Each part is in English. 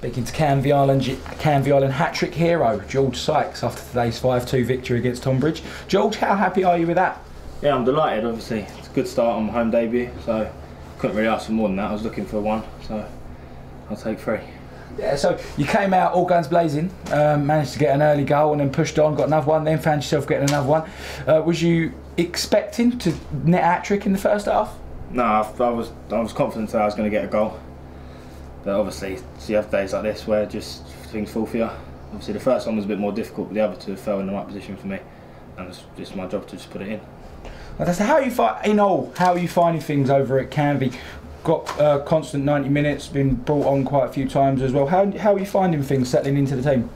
Speaking to Canvey Island, Canvey Island hat-trick hero George Sykes after today's 5-2 victory against Tonbridge. George, how happy are you with that? Yeah, I'm delighted. Obviously, it's a good start on my home debut, so couldn't really ask for more than that. I was looking for one, so I'll take three. Yeah, so you came out all guns blazing, um, managed to get an early goal and then pushed on, got another one, then found yourself getting another one. Uh, was you expecting to net a hat trick in the first half? No, I, I was I was confident that I was going to get a goal. But obviously, you have days like this where just things fall for you. Obviously, the first one was a bit more difficult, but the other two fell in the right position for me, and it's just my job to just put it in. That's how you find in all. How are you finding things over at Canvey? Got uh, constant 90 minutes, been brought on quite a few times as well. How, how are you finding things settling into the team?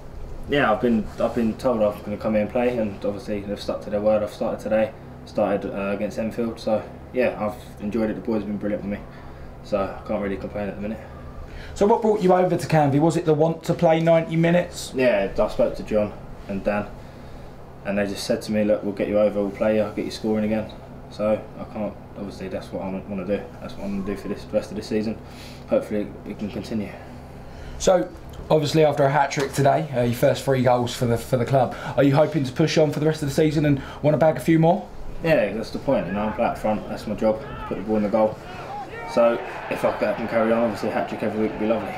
Yeah, I've been I've been told I'm going to come here and play, and obviously they've stuck to their word. I've started today, started uh, against Enfield, so yeah, I've enjoyed it. The boys have been brilliant for me, so I can't really complain at the minute. So what brought you over to Canvey? Was it the want to play 90 minutes? Yeah, I spoke to John and Dan, and they just said to me, look, we'll get you over, we'll play you, I'll get you scoring again. So I can't, obviously that's what I want to do. That's what I'm going to do for this rest of the season. Hopefully it can continue. So obviously after a hat trick today, uh, your first three goals for the for the club, are you hoping to push on for the rest of the season and want to bag a few more? Yeah, that's the point. You know, I'm back front. That's my job. Put the ball in the goal. So if I can carry on, obviously a hat trick every week would be lovely.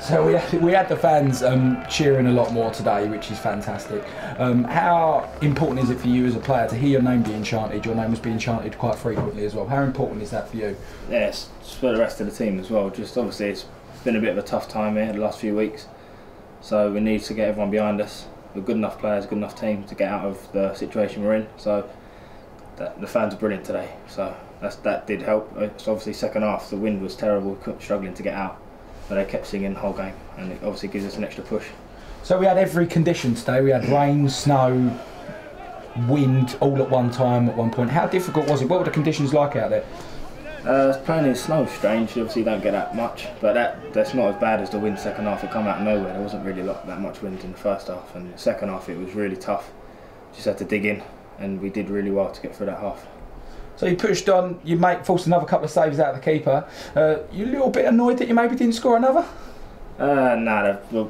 So we had, we had the fans um, cheering a lot more today, which is fantastic. Um, how important is it for you as a player to hear your name being chanted? Your name was being chanted quite frequently as well. How important is that for you? Yes, yeah, for the rest of the team as well. Just obviously it's been a bit of a tough time here the last few weeks, so we need to get everyone behind us. We're good enough players, good enough team to get out of the situation we're in. So that, the fans are brilliant today. So that's, that did help. It's obviously second half the wind was terrible, struggling to get out, but they kept singing the whole game, and it obviously gives us an extra push. So we had every condition today. We had rain, snow, wind, all at one time at one point. How difficult was it? What were the conditions like out there? Uh, playing in snow strange. You obviously don't get that much, but that that's not as bad as the wind second half. It come out of nowhere. There wasn't really that much wind in the first half, and the second half it was really tough. Just had to dig in, and we did really well to get through that half. So you pushed on, you make forced another couple of saves out of the keeper. Uh, you a little bit annoyed that you maybe didn't score another? Uh, nah, the,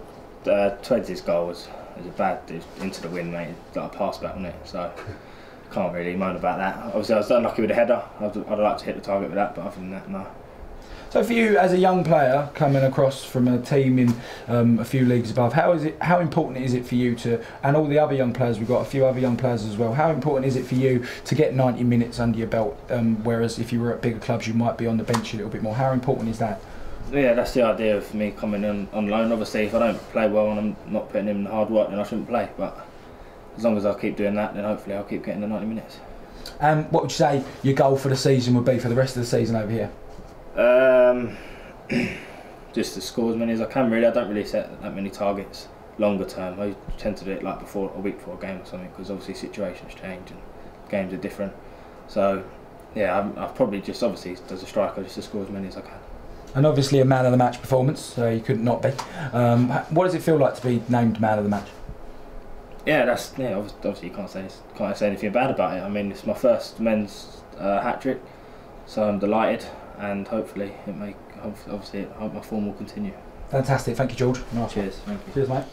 uh, Twenty's goal was, was a bad into the wind, mate. Like a pass back, wasn't it? So can't really moan about that. Obviously, I was unlucky with the header. I'd, I'd like to hit the target with that, but other than that, no. So for you, as a young player coming across from a team in um, a few leagues above, how is it? How important is it for you to, and all the other young players? We've got a few other young players as well. How important is it for you to get 90 minutes under your belt? Um, whereas if you were at bigger clubs, you might be on the bench a little bit more. How important is that? Yeah, that's the idea of me coming on, on loan. Obviously, if I don't play well and I'm not putting in the hard work, then I shouldn't play. But as long as I keep doing that, then hopefully I'll keep getting the 90 minutes. And um, what would you say your goal for the season would be for the rest of the season over here? Um, just to score as many as I can. Really, I don't really set that many targets longer term. I tend to do it like before a week before a game or something because obviously situations change and games are different. So yeah, I'm, I've probably just obviously as a striker just to score as many as I can. And obviously a man of the match performance, so you couldn't not be. Um, what does it feel like to be named man of the match? Yeah, that's yeah. Obviously, you can't say can't say anything bad about it. I mean, it's my first men's uh, hat trick, so I'm delighted, and hopefully it may obviously my form will continue. Fantastic, thank you, George. Nice Cheers, thank you. Cheers, mate.